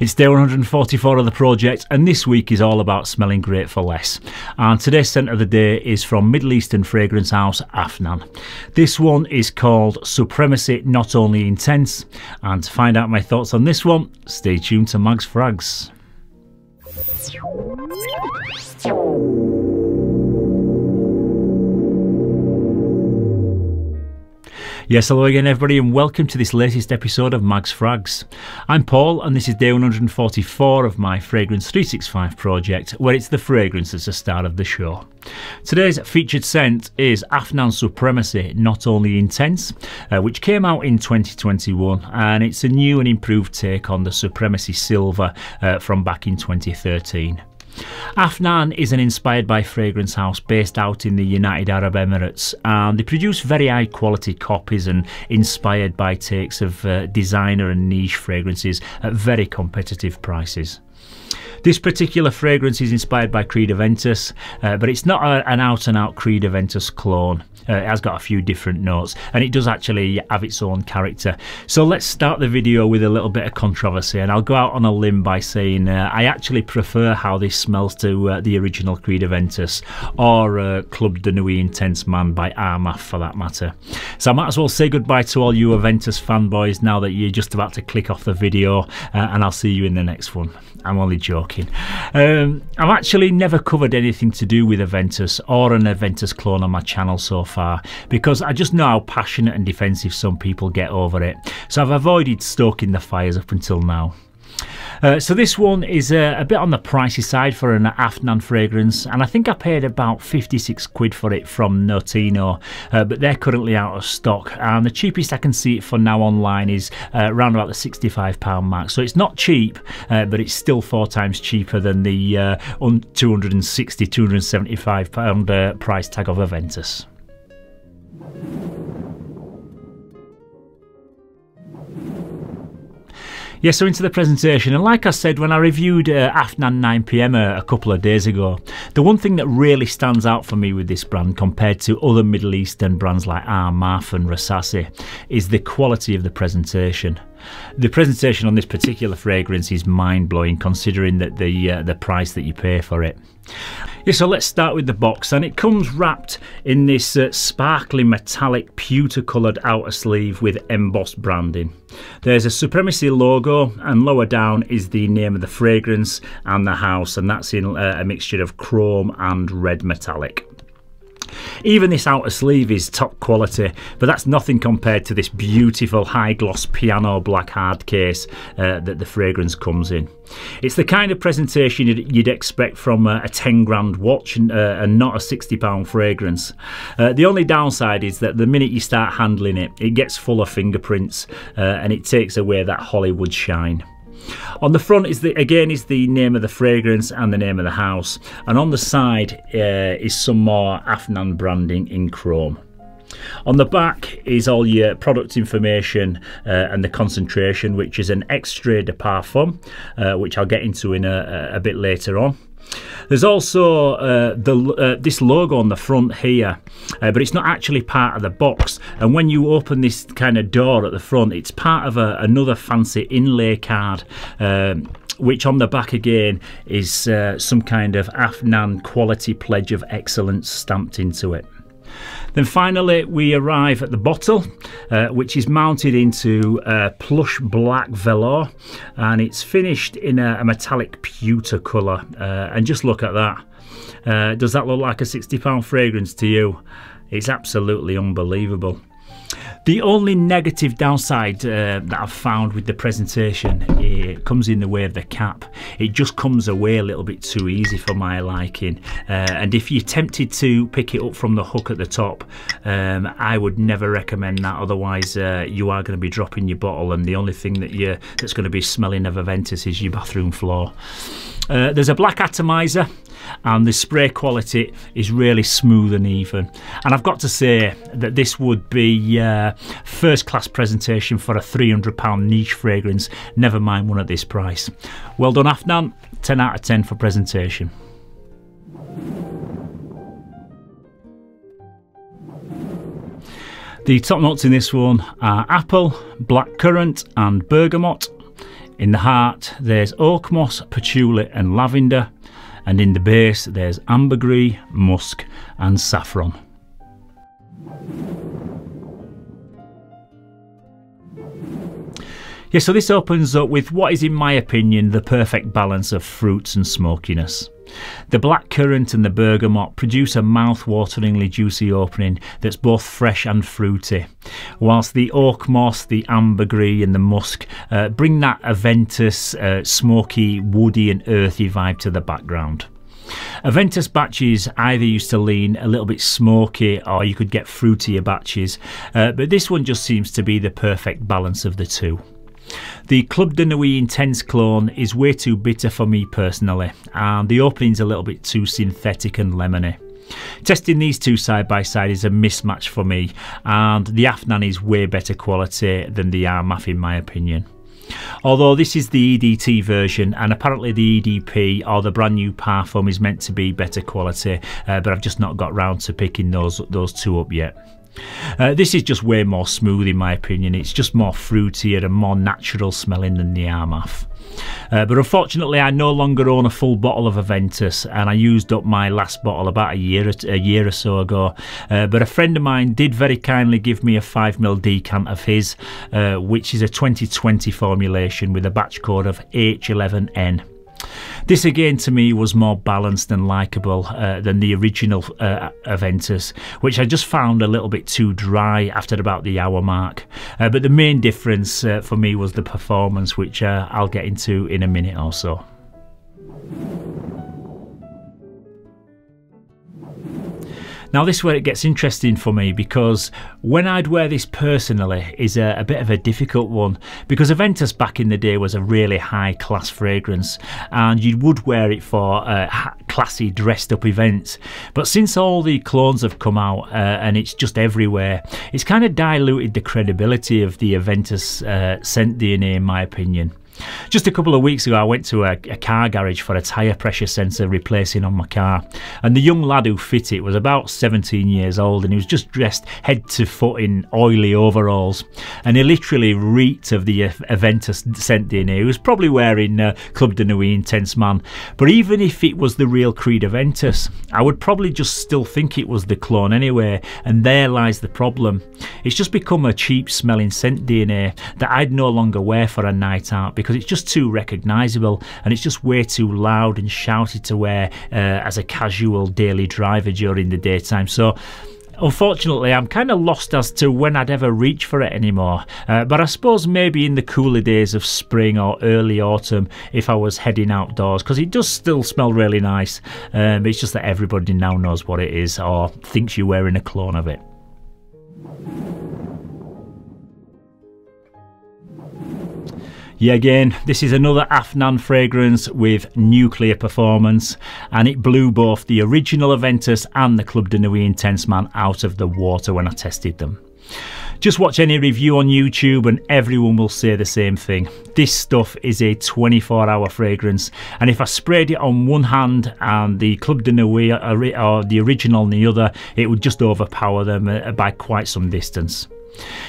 It's day 144 of the project, and this week is all about smelling great for less. And today's scent of the day is from Middle Eastern fragrance house Afnan. This one is called Supremacy Not Only Intense, and to find out my thoughts on this one, stay tuned to Mags Frags. Yes, hello again, everybody, and welcome to this latest episode of Mags Frags. I'm Paul, and this is day 144 of my Fragrance 365 project, where it's the fragrance that's the start of the show. Today's featured scent is Afnan Supremacy Not Only Intense, uh, which came out in 2021, and it's a new and improved take on the Supremacy Silver uh, from back in 2013. Afnan is an inspired by fragrance house based out in the United Arab Emirates and they produce very high quality copies and inspired by takes of uh, designer and niche fragrances at very competitive prices. This particular fragrance is inspired by Creed Aventus, uh, but it's not a, an out and out Creed Aventus clone. Uh, it has got a few different notes and it does actually have its own character. So let's start the video with a little bit of controversy and I'll go out on a limb by saying uh, I actually prefer how this smells to uh, the original Creed Aventus or uh, Club de Nuit Intense Man by Armaf for that matter. So I might as well say goodbye to all you Aventus fanboys now that you're just about to click off the video uh, and I'll see you in the next one. I'm only joking. Um, I've actually never covered anything to do with Aventus or an Aventus clone on my channel so far because I just know how passionate and defensive some people get over it. So I've avoided stoking the fires up until now. Uh, so this one is uh, a bit on the pricey side for an Afnan fragrance, and I think I paid about 56 quid for it from Notino, uh, but they're currently out of stock. And the cheapest I can see it for now online is uh, around about the 65 pound mark. So it's not cheap, uh, but it's still four times cheaper than the 260, 275 pound price tag of Aventus. Yeah, so into the presentation, and like I said when I reviewed uh, Afnan 9pm a, a, couple of days ago, the one thing that really stands out for me with this brand compared to other Middle Eastern brands like Armaf and Rasasi is the quality of the presentation. The presentation on this particular fragrance is mind-blowing considering that the uh, the price that you pay for it. Yeah, so let's start with the box and it comes wrapped in this uh, sparkly metallic pewter coloured outer sleeve with embossed branding. There's a Supremacy logo and lower down is the name of the fragrance and the house and that's in uh, a mixture of chrome and red metallic. Even this outer sleeve is top quality, but that's nothing compared to this beautiful high gloss piano black hard case uh, that the fragrance comes in. It's the kind of presentation you'd, you'd expect from a, a, 10 grand watch and, uh, and not a 60 pound fragrance. Uh, the only downside is that the minute you start handling it, it gets full of fingerprints uh, and it takes away that Hollywood shine. On the front is the again is the name of the fragrance and the name of the house, and on the side uh, is some more Afnan branding in chrome. On the back is all your product information uh, and the concentration, which is an extrait de parfum, uh, which I'll get into in a, a bit later on. There's also uh, the uh, this logo on the front here, uh, but it's not actually part of the box. And when you open this kind of door at the front, it's part of a, another fancy inlay card. Um, which on the back again is uh, some kind of Afnan quality pledge of excellence stamped into it. Then finally, we arrive at the bottle, uh, which is mounted into a plush black velour, and it's finished in a, a metallic pewter colour. Uh, and just look at that. Uh, does that look like a £60 fragrance to you? It's absolutely unbelievable. The only negative downside uh, that I've found with the presentation it comes in the way of the cap. It just comes away a little bit too easy for my liking. Uh, and if you're tempted to pick it up from the hook at the top, um, I would never recommend that. Otherwise, uh, you are going to be dropping your bottle, and the only thing that you that's going to be smelling of Aventus is your bathroom floor. Uh, there's a black atomizer and the spray quality is really smooth and even. And I've got to say that this would be uh, first class presentation for a £300 niche fragrance, never mind one at this price. Well done Afnan, 10 out of 10 for presentation. The top notes in this one are apple, black currant and bergamot. In the heart, there's oak moss, patchouli, and lavender, and in the base, there's ambergris, musk, and saffron. Yeah, so this opens up with what is, in my opinion, the perfect balance of fruits and smokiness. The blackcurrant and the bergamot produce a mouth-wateringly juicy opening that's both fresh and fruity, whilst the oak moss, the ambergris and the musk uh, bring that Aventus uh, smoky, woody and earthy vibe to the background. Aventus batches either used to lean a little bit smoky or you could get fruitier batches, uh, but this one just seems to be the perfect balance of the two. The Club de Nuit Intense clone is way too bitter for me personally, and the opening's a little bit too synthetic and lemony. Testing these two side by side is a mismatch for me, and the Afnan is way better quality than the Armaf in my opinion. Although this is the EDT version and apparently the EDP or the brand new Parfum is meant to be better quality, uh, but I've just not got round to picking those those two up yet. Uh, this is just way more smooth in my opinion. It's just more fruitier and more natural smelling than the Armaf. Uh, but unfortunately, I no longer own a full bottle of Aventus, and I used up my last bottle about a year a year or so ago. Uh, but a friend of mine did very kindly give me a 5ml decant of his, uh, which is a 2020 formulation with a batch code of H11N. This again to me was more balanced and likeable uh, than the original uh, Aventus, which I just found a little bit too dry after about the hour mark. Uh, but the main difference uh, for me was the performance, which uh, I'll get into in a minute or so. Now this is where it gets interesting for me because when I'd wear this personally is a, a, bit of a difficult one because Aventus back in the day was a really high class fragrance and you would wear it for uh, classy dressed up events but since all the clones have come out uh, and it's just everywhere it's kind of diluted the credibility of the Aventus uh, scent DNA in my opinion. Just a couple of weeks ago, I went to a, a, car garage for a tyre pressure sensor replacing on my car, and the young lad who fit it was about 17 years old, and he was just dressed head to foot in oily overalls, and he literally reeked of the Aventus scent DNA. He was probably wearing uh, Club de Nuit Intense Man, but even if it was the real Creed Aventus, I would probably just still think it was the clone anyway, and there lies the problem. It's just become a cheap smelling scent DNA that I'd no longer wear for a night out because it's just too recognisable and it's just way too loud and shouty to wear uh, as a casual daily driver during the daytime. So unfortunately, I'm kind of lost as to when I'd ever reach for it anymore. Uh, but I suppose maybe in the cooler days of spring or early autumn, if I was heading outdoors, because it does still smell really nice. Um, it's just that everybody now knows what it is or thinks you're wearing a clone of it. Yeah, again, this is another Afnan fragrance with nuclear performance, and it blew both the original Aventus and the Club de Nuit Intense Man out of the water when I tested them. Just watch any review on YouTube and everyone will say the same thing. This stuff is a 24 hour fragrance and if I sprayed it on one hand and the Club de Nuit or the original on the other, it would just overpower them uh, by quite some distance.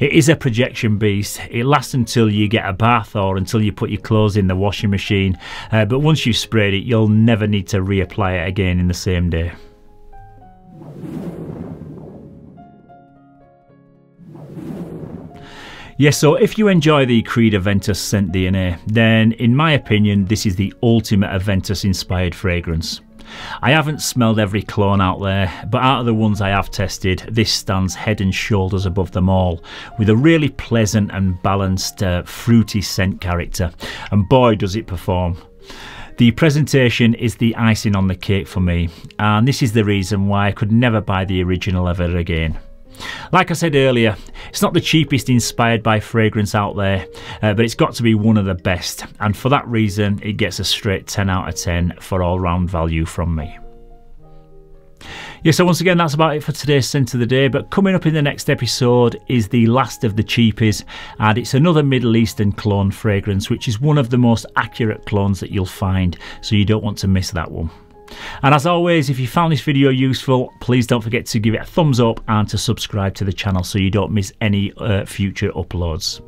It is a projection beast. It lasts until you get a bath or until you put your clothes in the washing machine. Uh, but once you've sprayed it, you'll never need to reapply it again in the same day. Yes, so if you enjoy the Creed Aventus scent DNA, then in my opinion, this is the ultimate Aventus inspired fragrance. I haven't smelled every clone out there, but out of the ones I have tested, this stands head and shoulders above them all, with a really pleasant and balanced uh, fruity scent character, and boy does it perform. The presentation is the icing on the cake for me, and this is the reason why I could never buy the original ever again. Like I said earlier, it's not the cheapest inspired by fragrance out there, uh, but it's got to be one of the best, and for that reason, it gets a straight 10 out of 10 for all round value from me. Yeah, so once again, that's about it for today's Scent of the Day. But coming up in the next episode is the last of the cheapies, and it's another Middle Eastern clone fragrance, which is one of the most accurate clones that you'll find, so you don't want to miss that one. And as always, if you found this video useful, please don't forget to give it a thumbs up and to subscribe to the channel so you don't miss any uh, future uploads.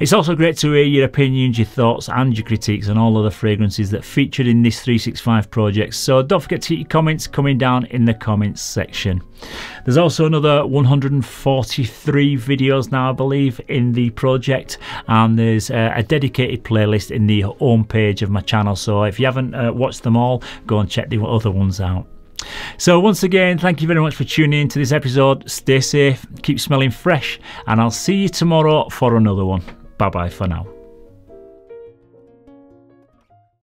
It's also great to hear your opinions, your thoughts, and your critiques on all other fragrances that featured in this 365 project. So don't forget to keep your comments coming down in the comments section. There's also another 143 videos now, I believe, in the project, and there's uh, a dedicated playlist in the home page of my channel. So if you haven't uh, watched them all, go and check the other ones out. So, once again, thank you very much for tuning in to this episode. Stay safe, keep smelling fresh, and I'll see you tomorrow for another one. Bye bye for now.